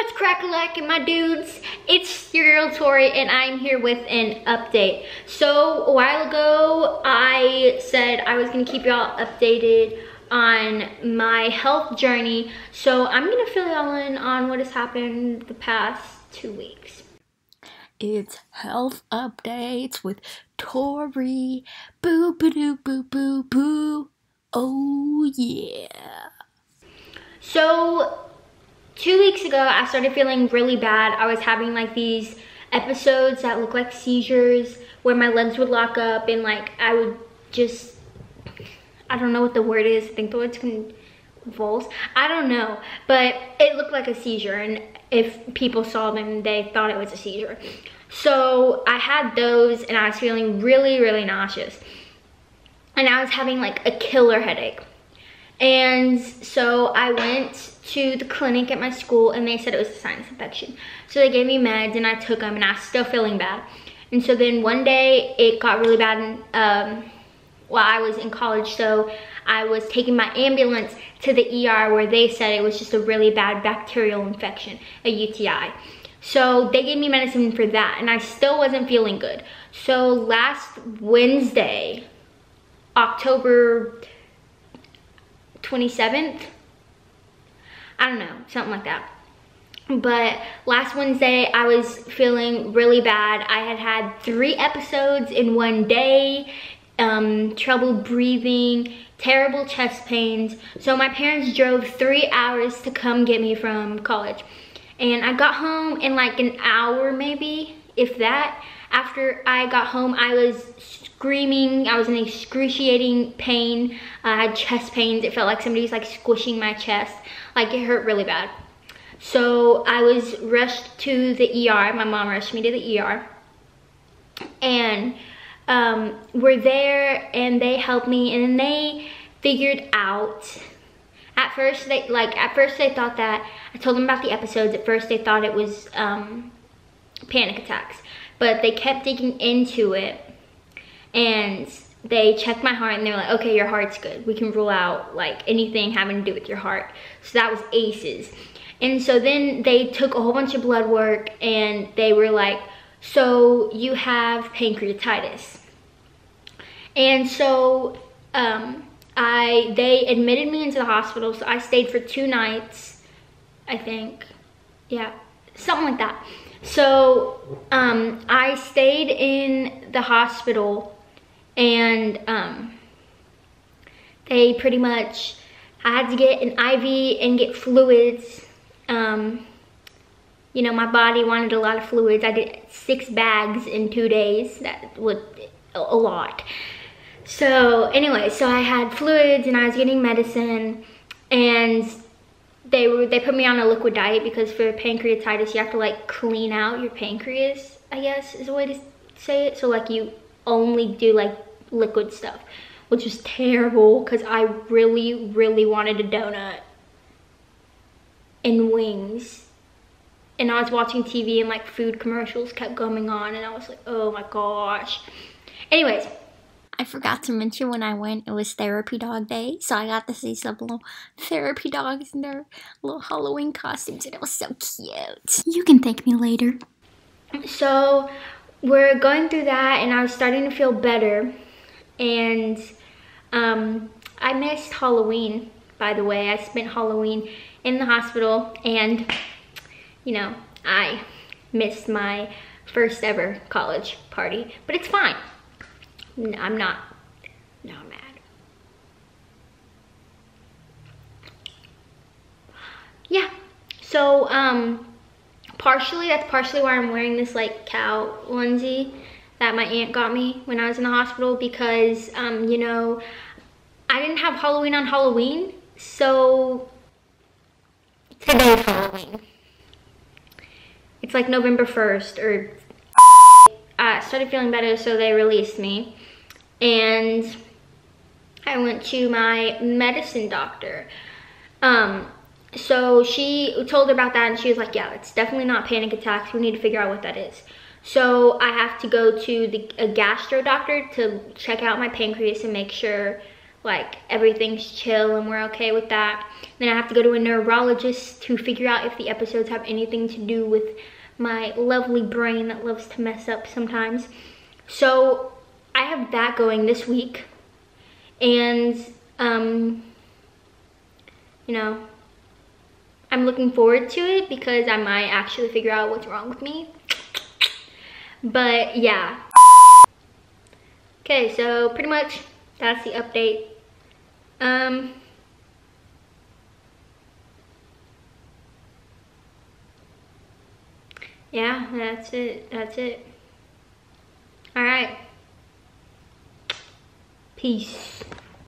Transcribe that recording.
What's crack-a-lackin' my dudes? It's your girl Tori and I'm here with an update. So a while ago, I said I was gonna keep y'all updated on my health journey. So I'm gonna fill y'all in on what has happened the past two weeks. It's health updates with Tori. Boo boo doo boo boo boo. Oh yeah. So two weeks ago, I started feeling really bad. I was having like these episodes that look like seizures where my legs would lock up and like I would just, I don't know what the word is. I think the word's convulse. I don't know, but it looked like a seizure and if people saw them, they thought it was a seizure. So I had those and I was feeling really, really nauseous. And I was having like a killer headache. And so I went to the clinic at my school and they said it was a sinus infection. So they gave me meds and I took them and I was still feeling bad. And so then one day it got really bad and, um, while I was in college. So I was taking my ambulance to the ER where they said it was just a really bad bacterial infection, a UTI. So they gave me medicine for that and I still wasn't feeling good. So last Wednesday, October 27th. I don't know, something like that. But last Wednesday, I was feeling really bad. I had had three episodes in one day, um, trouble breathing, terrible chest pains. So my parents drove three hours to come get me from college. And I got home in like an hour maybe, if that. After I got home, I was screaming. I was in excruciating pain. I had chest pains. It felt like somebody was like squishing my chest. Like it hurt really bad. So I was rushed to the ER. My mom rushed me to the ER. And um, we're there and they helped me and they figured out at first they like at first they thought that I told them about the episodes at first they thought it was um, panic attacks but they kept digging into it and they checked my heart and they were like, okay, your heart's good. We can rule out like anything having to do with your heart. So that was ACEs. And so then they took a whole bunch of blood work and they were like, so you have pancreatitis. And so um, I they admitted me into the hospital. So I stayed for two nights, I think. Yeah, something like that. So um, I stayed in the hospital and um, they pretty much, I had to get an IV and get fluids. Um, you know, my body wanted a lot of fluids. I did six bags in two days. That was a lot. So anyway, so I had fluids and I was getting medicine and they were they put me on a liquid diet because for pancreatitis you have to like clean out your pancreas i guess is a way to say it. So like you only do like liquid stuff which was terrible because i really really wanted a donut and wings. And i was watching tv and like food commercials kept coming on and i was like oh my gosh. Anyways I forgot to mention when I went, it was therapy dog day. So I got to see some little therapy dogs in their little Halloween costumes and it was so cute. You can thank me later. So we're going through that and I was starting to feel better. And um, I missed Halloween, by the way. I spent Halloween in the hospital and, you know, I missed my first ever college party, but it's fine. I'm not, not mad. Yeah, so um, partially, that's partially why I'm wearing this like cow onesie that my aunt got me when I was in the hospital because, um, you know, I didn't have Halloween on Halloween, so today's Halloween. It's like November 1st or Started feeling better so they released me and I went to my medicine doctor. Um, so she told her about that and she was like, yeah, it's definitely not panic attacks. We need to figure out what that is. So I have to go to the, a gastro doctor to check out my pancreas and make sure like everything's chill and we're okay with that. Then I have to go to a neurologist to figure out if the episodes have anything to do with my lovely brain that loves to mess up sometimes. So I have that going this week. And, um, you know, I'm looking forward to it because I might actually figure out what's wrong with me. But yeah. Okay, so pretty much that's the update. Um, yeah, that's it. That's it. All right. Peace.